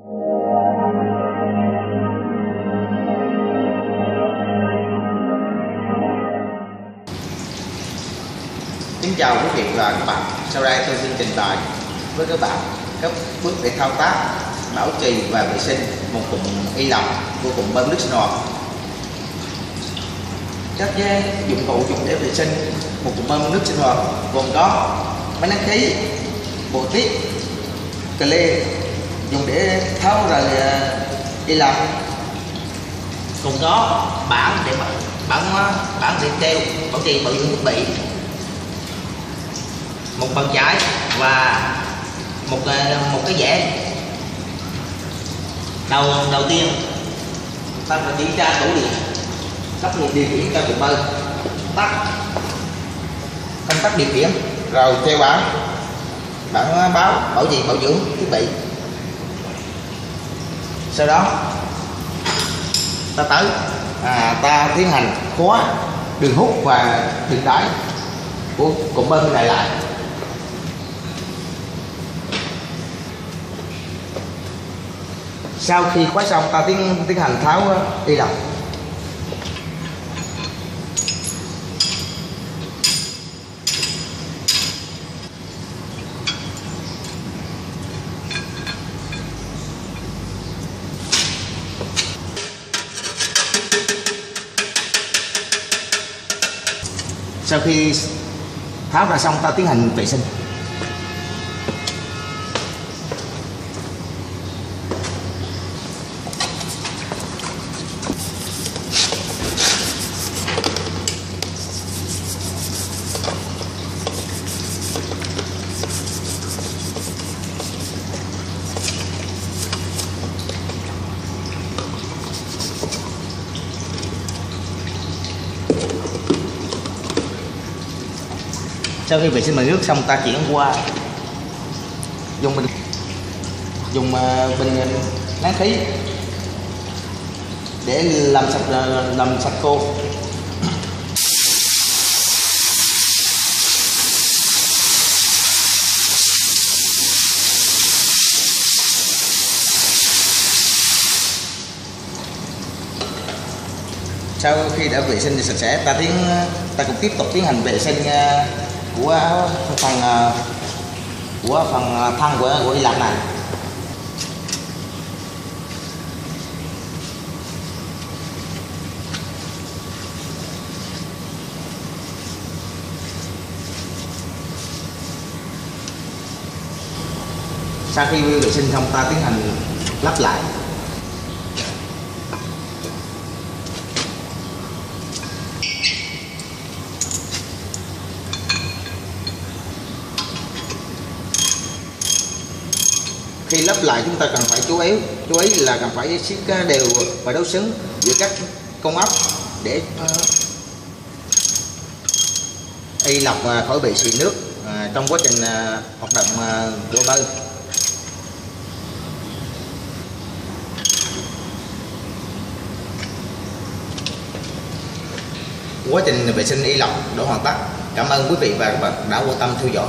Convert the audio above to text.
Kính chào quý vị và các bạn. Sau đây tôi xin trình bày với các bạn các bước để thao tác bảo trì và vệ sinh một cụm y lọc của cụm bơm nước sinh hoạt. Các dụng cụ dùng để vệ sinh một cụm bơm nước sinh hoạt gồm có máy nén khí, bộ tiết, cờ lê dùng để tháo rời y lọc cùng có bảng để bảng bảng điện treo bảo trì bảo dưỡng thiết bị. Một bàn chải và một một cái dẻ đầu đầu tiên ta phải kiểm tra tủ điện. Tắt nguồn điều khiển cho cụm bơm tắt. Công tắc điều khiển. Rồi treo bảng. Bảng báo bảo trì bảo dưỡng thiết bị sau đó ta tới à, ta tiến hành khóa đường hút và đường đáy của cụm bơm bên này lại. Sau khi khóa xong ta tiến tiến hành tháo ờ, đi lọc sau khi tháo ra xong ta tiến hành vệ sinh. Sau khi vệ sinh bằng nước xong ta chuyển qua dùng bình dùng ờ, bình ờ, nén khí để làm sạch ờ, làm sạch khô. Sau khi đã vệ sinh sạch sẽ ta tiến ta cũng tiếp tục tiến hành vệ sinh uh, Ờ, của phần của phần thân của của y lạc này. Sau khi vệ sinh xong ta tiến hành lắp lại. Khi lắp lại chúng ta cần phải chú ý chú ý là cần phải siết à, đều và đấu xứng giữa các con ốc để à, y lọc à, khỏi bị xì nước trong quá trình hoạt động của bơi quá trình vệ sinh y lọc đã hoàn tất. Cảm ơn quý vị và các bạn đã quan tâm theo dõi.